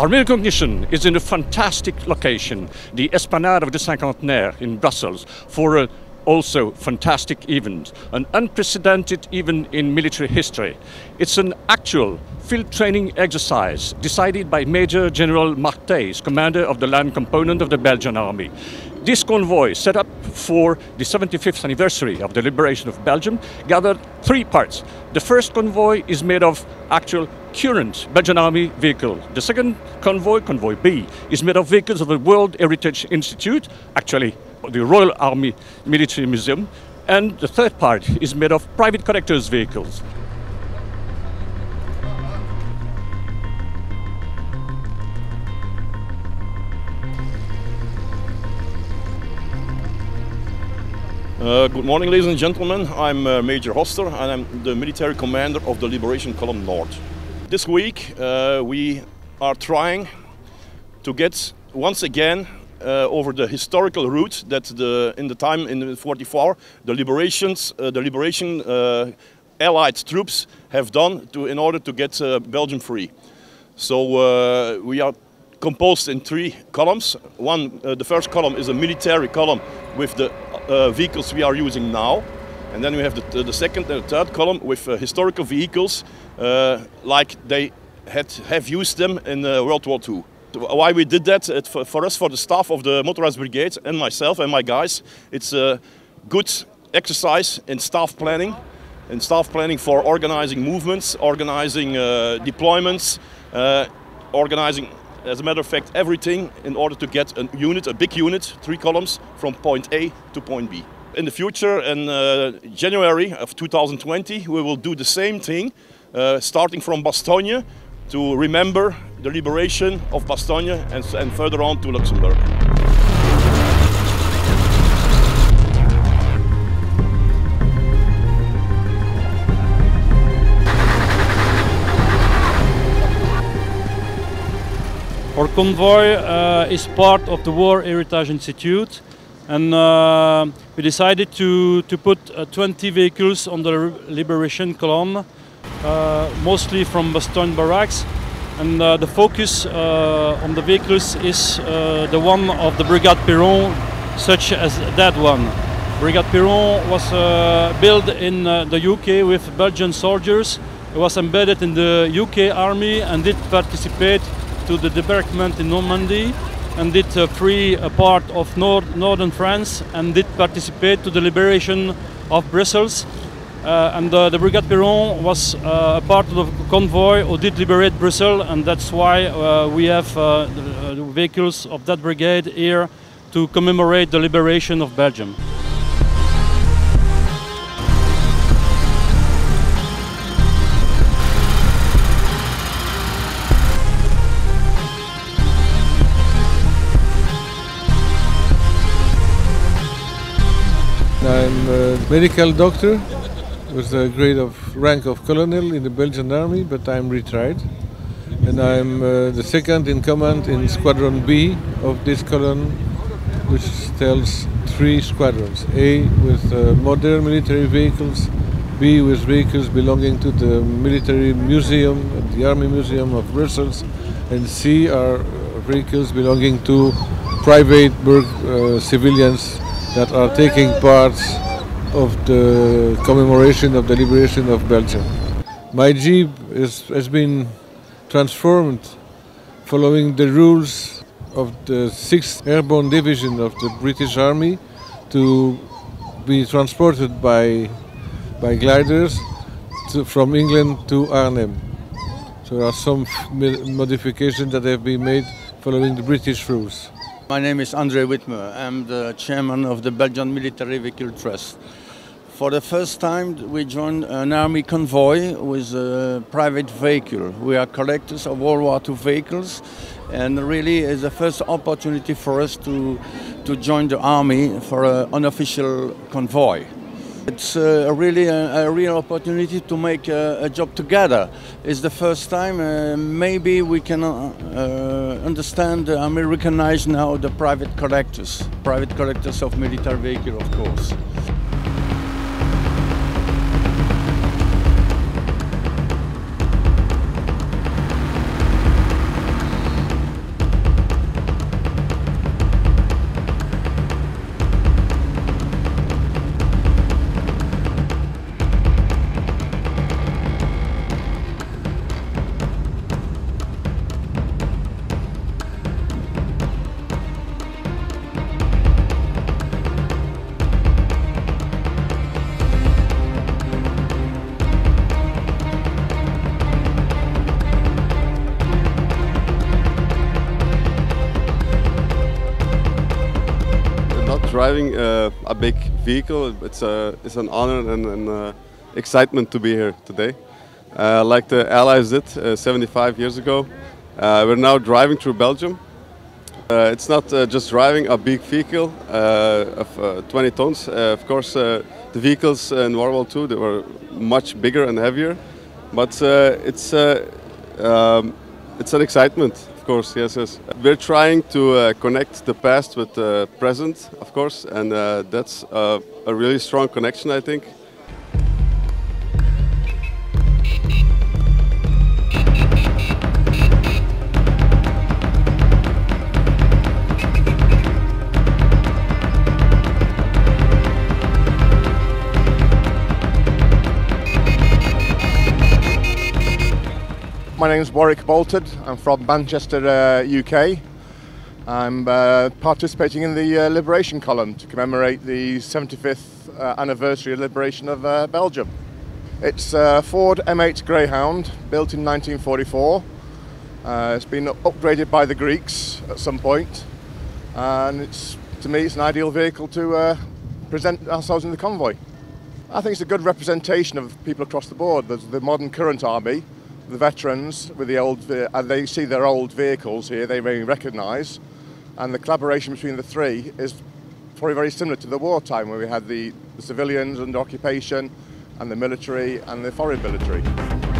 Army Recognition is in a fantastic location, the Esplanade of the Cinquantenaire in Brussels, for a also fantastic event, an unprecedented event in military history. It's an actual field training exercise decided by Major General Marc Thys, commander of the land component of the Belgian army. This convoy, set up for the 75th anniversary of the liberation of Belgium, gathered three parts. The first convoy is made of actual current Belgian Army vehicle. The second convoy, Convoy B, is made of vehicles of the War Heritage Institute, actually the Royal Army Military Museum. And the third part is made of private collectors' vehicles. Uh, good morning, ladies and gentlemen. I'm uh, Major Hoster and I'm the military commander of the Liberation Column North. This week uh, we are trying to get once again uh, over the historical route that the, in the time in 44 the liberations, uh, the liberation uh, allied troops have done to, in order to get Belgium free. So we are composed in three columns. One, the first column is a military column with the uh, vehicles we are using now. And then we have the, the second and the third column with uh, historical vehicles uh, like they had have used them in uh, World War II. Why we did that, it, for, for, us, for the staff of the Motorized Brigade and myself and my guys, it's a good exercise in staff planning, in staff planning for organizing movements, organizing uh, deployments, organizing as a matter of fact, everything in order to get a unit, a big unit, three columns, from point A to point B. In the future, in uh, January of 2020, we will do the same thing, uh, starting from Bastogne to remember the liberation of Bastogne and, and further on to Luxembourg. Convoy uh, is part of the War Heritage Institute and uh, we decided to, to put uh, 20 vehicles on the Liberation Column, uh, mostly from Bastogne Barracks. And uh, the focus on the vehicles is the one of the Brigade Piron, such as that one. Brigade Piron was built in the UK with Belgian soldiers. It was embedded in the UK army and did participate to the debarkment in Normandy and did uh, free a part of nord northern France and did participate to the liberation of Brussels. Uh, and uh, the Brigade Piron was uh, a part of the convoy who did liberate Brussels and that's why uh, we have uh, the vehicles of that brigade here to commemorate the liberation of Belgium. I'm a medical doctor with the grade of rank of colonel in the Belgian army, but I'm retired. And I'm uh, the second in command in Squadron B of this column, which tells three squadrons. A with uh, modern military vehicles, B with vehicles belonging to the military museum, the army museum of Brussels, and C are vehicles belonging to private uh, civilians that are taking part of the commemoration of the liberation of Belgium. My jeep is, has been transformed following the rules of the 6th Airborne Division of the British Army to be transported by, by gliders to, from England to Arnhem. So there are some modifications that have been made following the British rules. My name is Andre Whitmer. I'm the chairman of the Belgian Military Vehicle Trust. For the first time, we joined an army convoy with a private vehicle. We are collectors of World War II vehicles, and really is the first opportunity for us to, to join the army for an unofficial convoy. It's uh, really a, a, real opportunity to make a, a, job together. It's the first time. Uh, maybe we can uh, uh understand and we recognize now the private collectors, private collectors of military vehicle, of course. Driving uh, a big vehicle. It's a it's an honor and an uh, excitement to be here today. Uh, like the Allies did uh, 75 years ago, uh, we're now driving through Belgium. Uh, it's not just driving a big vehicle of 20 tons. of course, the vehicles in World War II they were much bigger and heavier, but it's um, it's an excitement of course, yes, yes. We're trying to uh, connect the past with the present, of course, and uh, that's uh, a really strong connection, I think. My name is Warwick Bolted. I'm from Manchester, uh, UK. I'm uh, participating in the uh, Liberation Column to commemorate the 75th uh, anniversary of liberation of uh, Belgium. It's a Ford M8 Greyhound built in 1944. Uh, it's been upgraded by the Greeks at some point, and it's to me it's an ideal vehicle to present ourselves in the convoy. I think it's a good representation of people across the board. There's the modern current army, the veterans with the old, uh, they see their old vehicles here, they may recognise, and the collaboration between the three is probably very similar to the wartime where we had the, the civilians under occupation and the military and the foreign military.